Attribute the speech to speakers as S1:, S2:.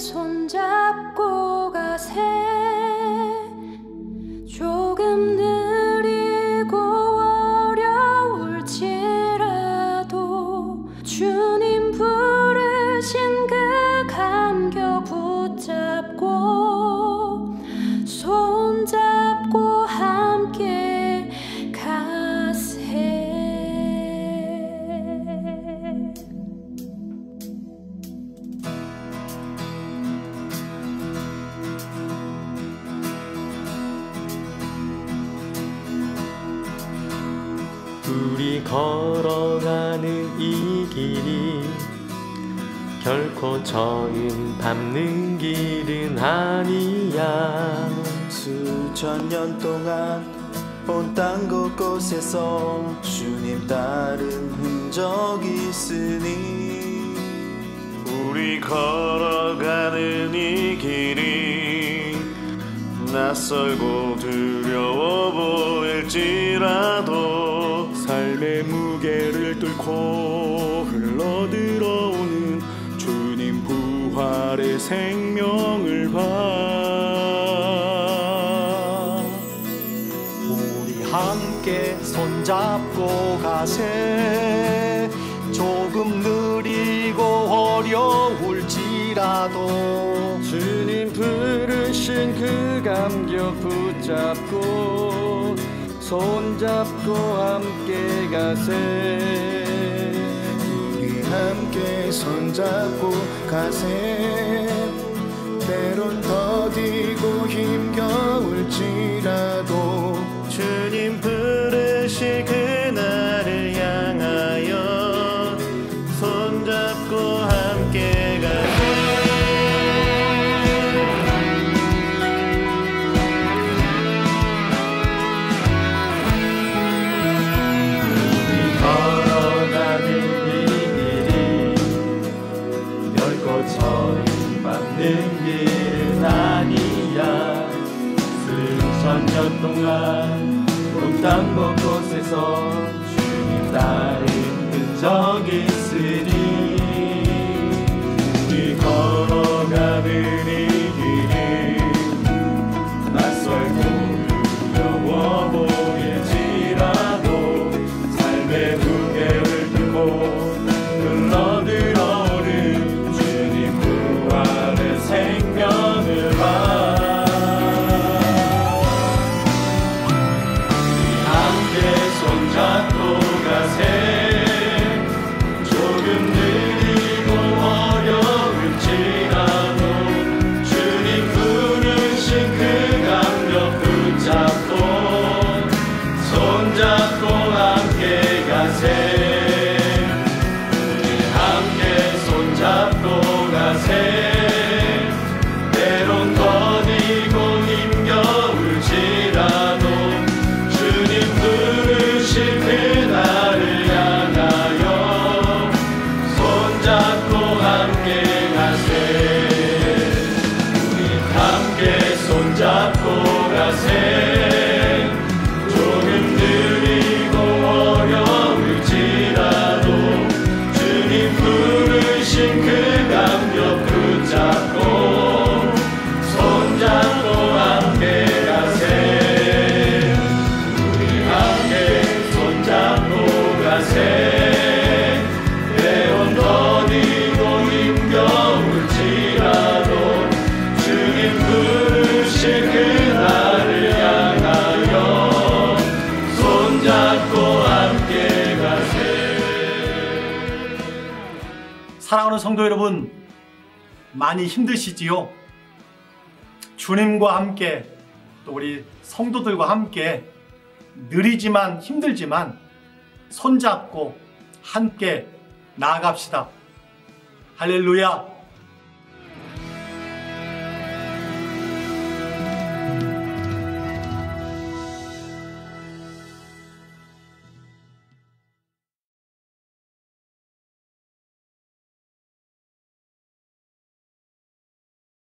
S1: 손잡고 가세
S2: 우리 걸어가는 이 길이 결코 처음 밟는 길은 아니야.
S3: 수천 년 동안 온 땅 곳곳에서 주님 따른 흔적이 있으니
S4: 우리 걸어가는 이 길이 낯설고 두려워
S2: 뚫고 흘러 들어오는 주님 부활의 생명을 봐.
S5: 우리 함께 손잡고 가세. 조금 느리고 어려울지라도
S2: 주님 부르신 그 감격 붙잡고 손잡고 함께 가세.
S3: 우리 함께 손잡고 가세. 때론 더디고 힘겨울지라도
S4: 주님 부르실
S2: 3년 동안 온 땅 곳곳에서 주님 나의 흔적이 있으니 이 걸어가는 이 길은 낯설고 두려워 보일지라도 삶의 무게를 두고 흘러들어오는 주님 그 부활의 생명을 받아 함께 손잡
S5: 사랑하는 성도 여러분 많이 힘드시지요? 주님과 함께 또 우리 성도들과 함께 느리지만 힘들지만 손잡고 함께 나아갑시다. 할렐루야.